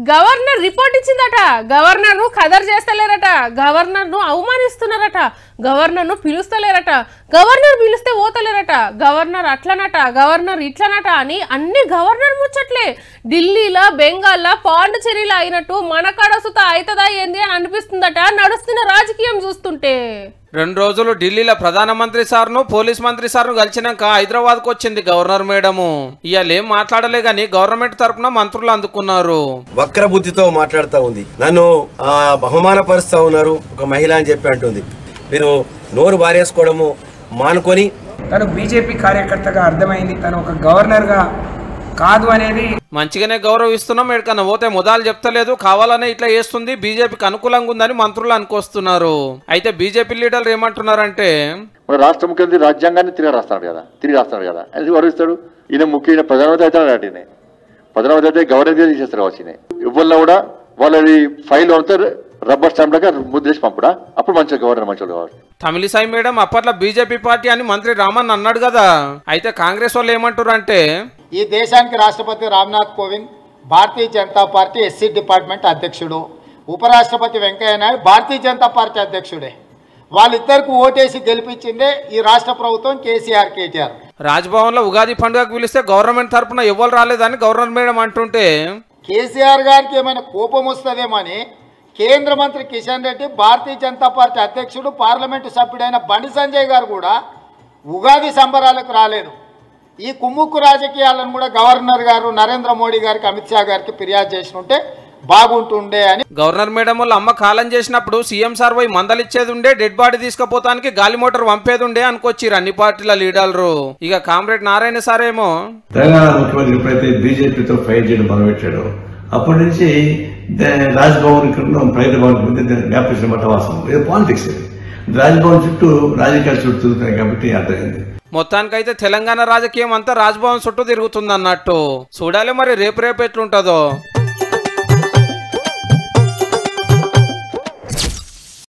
Governor report ఇచ్చిందట. గవర్నర్ను ఖదర్ చేస్తలేరట. గవర్నర్ను అవమానిస్తున్నారట. గవర్నర్ను పిలుస్తలేరట. గవర్నర్ పిలిస్తే ఓతలేరట. గవర్నర్ అట్లనట గవర్నర్ ఇట్లనట అని అన్ని గవర్నర్ ముచ్చట్లే. ఢిల్లీలో బెంగాల్లో పాండిచేరిలో అయినట్టు మన కడసుత అవుతుందా ఏంది అని అనిపిస్తుందట నడుస్తున్న రాజకీయం చూస్తుంటే. రెండు రోజులు ఢిల్లీలో ప్రధానమంత్రి సార్ను పోలీస్ మంత్రి సార్ను కలిసినాక హైదరాబాద్కు వచ్చింది గవర్నర్ మేడము. ఇవాళ ఏం మాట్లాడలే గాని గవర్నమెంట్ తరపున మంత్రులు అందుకున్నారు. వక్ర బుద్ధితో మాట్లాడుతూ ఉంది. నన్ను ఆ, బహుమానపరుస్తా ఉన్నారు ఒక మహిళ అని చెప్పి అంటుంది. మీరు నోరు బారేసుకోవడము మానుకొని తను బీజేపీ కార్యకర్తగా అర్థమైంది. తను ఒక గవర్నర్గా కాదు అనేది మంచిగానే గౌరవిస్తున్నాం. ఎక్కడికన్నా పోతే ముదాలు చెప్తలేదు. కావాలనే ఇట్లా చేస్తుంది. బీజేపీకి అనుకూలంగా ఉందని మంత్రులు అనుకొస్తున్నారు. అయితే బీజేపీ లీడర్లు ఏమంటున్నారంటే మన రాష్ట్ర ముఖ్యమంత్రి రాజ్యాంగాన్ని తిరిగి రాస్తాడు కదా. తిరిగి రాస్తాడు కదా. అది వరిస్తాడు. ఈయన ముఖ్య ఈయన ప్రధానమంత్రి అవుతాడు అటు. ప్రధానమంత్రి అయితే గవర్నర్ కావచ్చు ఈయన. ఎవరిలో కూడా వాళ్ళది ఫైల్ అవుతే రబ్బర్ స్టాంప్ లాగా ముద్రేసి పంపుడా? అప్పుడు మంచిగా గవర్నర్ మంచిగా కావచ్చు తమిళిసాయి మేడం అప్పట్లో బీజేపీ పార్టీ అని మంత్రి రామన్ అన్నాడు కదా. అయితే కాంగ్రెస్ వాళ్ళు ఏమంటారు అంటే? ఈ దేశానికి రాష్ట్రపతి Ramnath Kovind Bharatiya Janata party SC department అధ్యక్షుడు. ఉపరాష్ట్రపతి వెంకయ్య నాయుడు భారతీయ జనతా పార్టీ అధ్యక్షుడే. వాళ్ళిద్దరికి ఓటేసి గెలిపించిందే ఈ రాష్ట్ర ప్రభుత్వం కేసీఆర్ కేటీఆర్. రాజ్భవన్లో ఉగాది పండుగకు పిలిస్తే గవర్నమెంట్ తరపున ఎవ్వరు రాలేదని గవర్నర్ మేడం అంటుంటే? కేసీఆర్ గారికి ఏమైనా కోపం వస్తుందేమో అని కేంద్ర మంత్రి కిషన్ రెడ్డి భారతీయ జనతా పార్టీ అధ్యక్షుడు పార్లమెంటు సభ్యుడైన బండి సంజయ్ గారు కూడా ఉగాది సంబరాలకు రాలేదు. ఈ కుమ్ముక్కు రాజకీయాలను కూడా గవర్నర్ గారు నరేంద్ర మోడీ గారికి అమిత్ షా గారికి ఫిర్యాదు చేసినుంటే బాగుంటుండే అని గవర్నర్ మేడం వాళ్ళ అమ్మ కాలం చేసినప్పుడు సీఎం సార్ పోయి మందలిచ్చేది ఉండే డెడ్ బాడీ తీసుకుపోతానికి గాలి మోటార్ పంపేది ఉండే అనుకొచ్చిరు అన్ని పార్టీల లీడర్లు. ఇక కామ్రేడ్ నారాయణ సార్ ఏమో? తెలంగాణ ముఖ్యమంత్రి ఎప్పుడైతే బీజేపీతో ఫైట్ చేయడం మొదలుపెట్టాడో అప్పటి నుంచి రాజ్భవన్ ఇక్కడ ప్రైవేట్ భవన్ ముందు వ్యాపించిన మఠవాసం ఇది పాలిటిక్స్ ఇది రాజ్భవన్ చుట్టూ రాజకీయాల చుట్టూ తిరుగుతున్నాయి కాబట్టి అర్థమైంది మొత్తానికైతే తెలంగాణ రాజకీయం అంతా రాజ్భవన్ చుట్టూ తిరుగుతుంది అన్నట్టు చూడాలి మరి రేపు రేపు ఎట్లుంటుందో.